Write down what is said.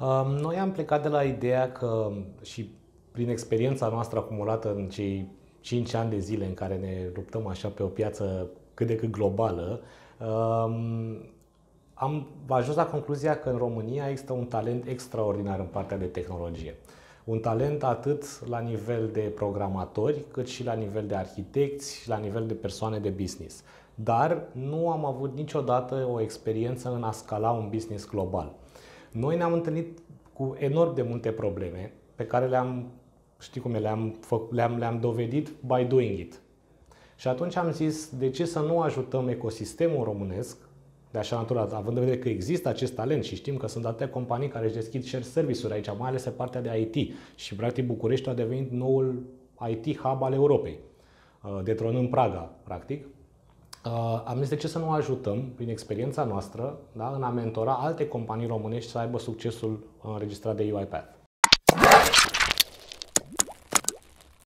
Um, noi am plecat de la ideea că și prin experiența noastră acumulată în cei 5 ani de zile în care ne luptăm așa pe o piață cât de cât globală, um, am ajuns la concluzia că în România există un talent extraordinar în partea de tehnologie. Un talent atât la nivel de programatori, cât și la nivel de arhitecți și la nivel de persoane de business. Dar nu am avut niciodată o experiență în a scala un business global. Noi ne-am întâlnit cu enorm de multe probleme pe care le-am, știi cum e, le-am, le-am, le-am dovedit by doing it. Și atunci am zis, de ce să nu ajutăm ecosistemul românesc de așa natură, având în vedere că există acest talent și știm că sunt atâtea companii care își deschid share service-uri aici, mai ales pe partea de IT. Și practic București a devenit noul IT hub al Europei, uh, detronând Praga, practic. Uh, am zis de ce să nu ajutăm, prin experiența noastră, da, în a mentora alte companii românești să aibă succesul înregistrat de UiPath.